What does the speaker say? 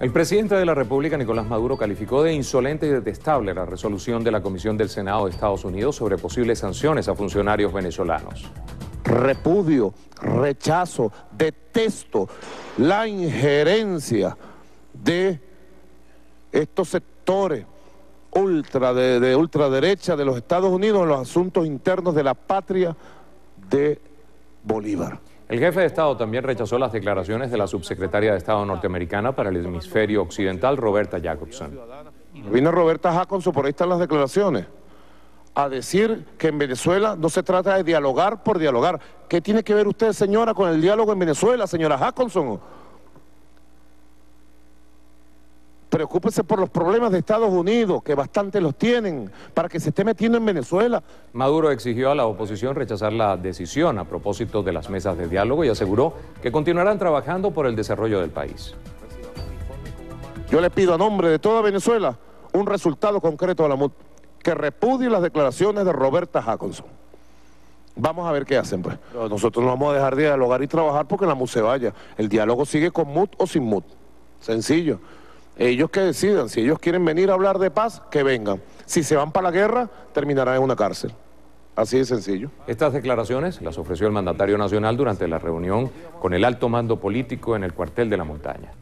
El presidente de la República, Nicolás Maduro, calificó de insolente y detestable la resolución de la Comisión del Senado de Estados Unidos sobre posibles sanciones a funcionarios venezolanos. Repudio, rechazo, detesto la injerencia de estos sectores ultra de, de ultraderecha de los Estados Unidos en los asuntos internos de la patria de Bolívar. El jefe de Estado también rechazó las declaraciones de la subsecretaria de Estado norteamericana para el hemisferio occidental, Roberta Jacobson. Vino Roberta Jacobson, por ahí están las declaraciones, a decir que en Venezuela no se trata de dialogar por dialogar. ¿Qué tiene que ver usted, señora, con el diálogo en Venezuela, señora Jacobson? Preocúpese por los problemas de Estados Unidos, que bastante los tienen, para que se esté metiendo en Venezuela. Maduro exigió a la oposición rechazar la decisión a propósito de las mesas de diálogo y aseguró que continuarán trabajando por el desarrollo del país. Yo le pido a nombre de toda Venezuela un resultado concreto a la MUT, que repudie las declaraciones de Roberta Jacobson. Vamos a ver qué hacen, pues. Nosotros no vamos a dejar de dialogar y trabajar porque la MUT se vaya. El diálogo sigue con MUT o sin MUT. Sencillo. Ellos que decidan, si ellos quieren venir a hablar de paz, que vengan. Si se van para la guerra, terminarán en una cárcel. Así de sencillo. Estas declaraciones las ofreció el mandatario nacional durante la reunión con el alto mando político en el cuartel de la montaña.